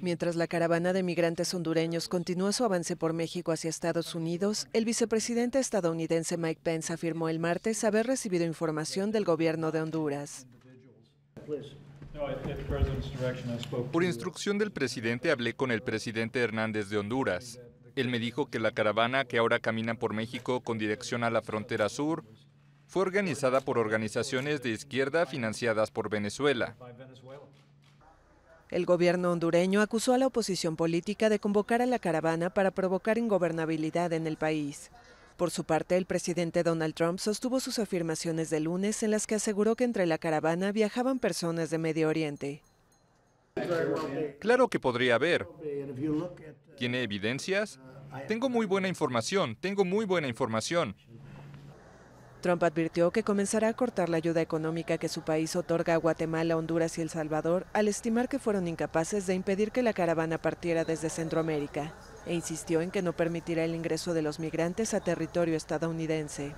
Mientras la caravana de migrantes hondureños continúa su avance por México hacia Estados Unidos, el vicepresidente estadounidense Mike Pence afirmó el martes haber recibido información del gobierno de Honduras. Por instrucción del presidente hablé con el presidente Hernández de Honduras. Él me dijo que la caravana que ahora camina por México con dirección a la frontera sur fue organizada por organizaciones de izquierda financiadas por Venezuela. El gobierno hondureño acusó a la oposición política de convocar a la caravana para provocar ingobernabilidad en el país. Por su parte, el presidente Donald Trump sostuvo sus afirmaciones de lunes en las que aseguró que entre la caravana viajaban personas de Medio Oriente. Claro que podría haber. ¿Tiene evidencias? Tengo muy buena información, tengo muy buena información. Trump advirtió que comenzará a cortar la ayuda económica que su país otorga a Guatemala, Honduras y El Salvador al estimar que fueron incapaces de impedir que la caravana partiera desde Centroamérica e insistió en que no permitirá el ingreso de los migrantes a territorio estadounidense.